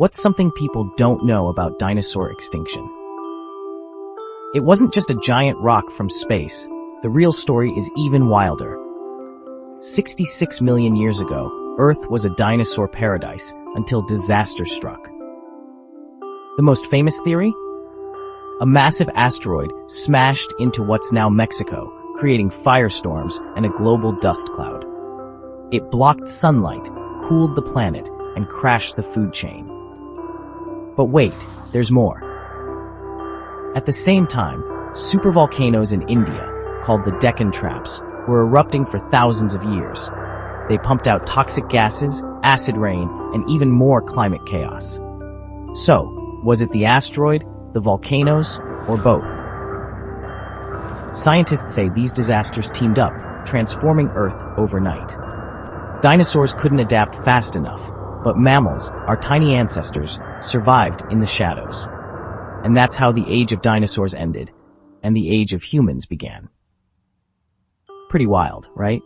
What's something people don't know about dinosaur extinction? It wasn't just a giant rock from space. The real story is even wilder. 66 million years ago, Earth was a dinosaur paradise until disaster struck. The most famous theory? A massive asteroid smashed into what's now Mexico, creating firestorms and a global dust cloud. It blocked sunlight, cooled the planet, and crashed the food chain. But wait, there's more. At the same time, supervolcanoes in India, called the Deccan Traps, were erupting for thousands of years. They pumped out toxic gases, acid rain, and even more climate chaos. So, was it the asteroid, the volcanoes, or both? Scientists say these disasters teamed up, transforming Earth overnight. Dinosaurs couldn't adapt fast enough, but mammals, our tiny ancestors, survived in the shadows. And that's how the age of dinosaurs ended, and the age of humans began. Pretty wild, right?